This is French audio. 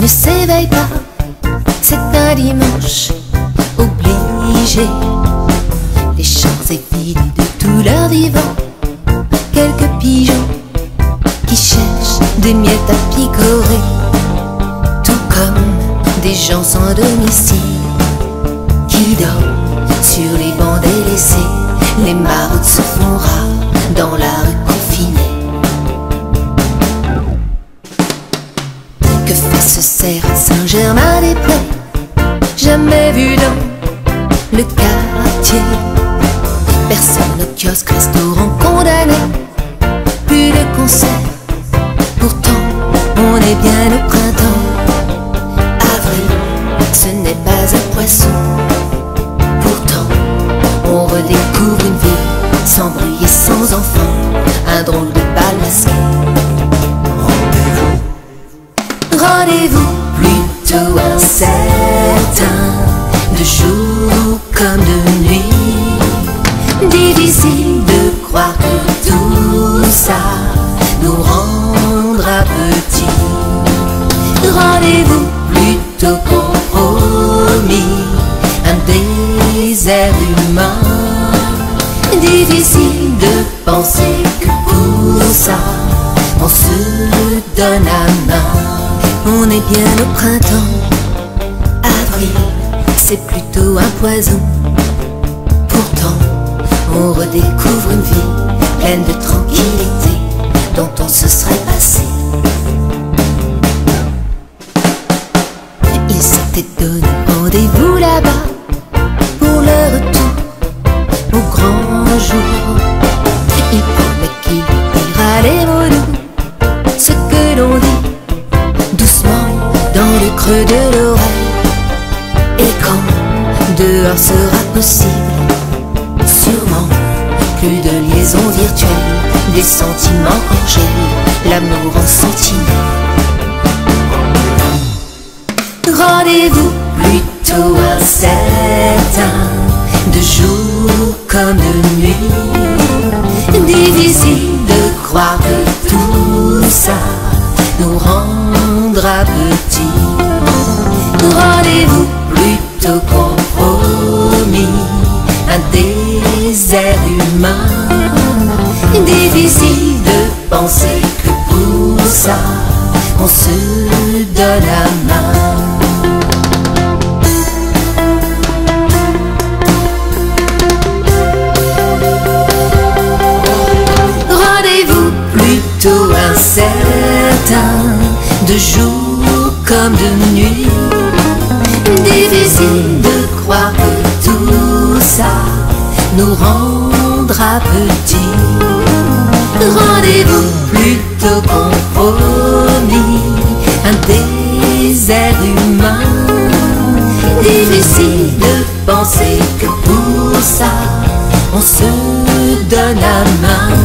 ne s'éveille pas. C'est un dimanche obligé. Les champs vides de tout leur vivant. Quelques pigeons qui cherchent des miettes à picorer. Tout comme des gens sans domicile qui dorment sur les bancs délaissés. Les maraudes se font rares Jamais vu dans le quartier. Personne au kiosque, restaurant petits. Rendez-vous plutôt compromis, un désert humain. Difficile de penser que pour ça on se donne la main. On est bien au printemps, avril, c'est plutôt un poison. Pourtant, on redécouvre une vie pleine de tranquillité dont on se serait passé. Jour. Il promet qu'il dira les mots ce que l'on dit doucement dans le creux de l'oreille. Et quand dehors sera possible, sûrement plus de liaisons virtuelles, des sentiments en gel, l'amour en sentinelle. Rendez-vous plutôt incertain, de jour comme de nuit. Difficile de croire que tout ça nous rendra petits. Rendez-vous plutôt compromis, un désert humain. Difficile de penser que pour ça on se donne la main. De jour comme de nuit. Difficile de croire que tout ça nous rendra petits. Rendez-vous plutôt compromis, un désert humain. Difficile de penser que pour ça on se donne la main.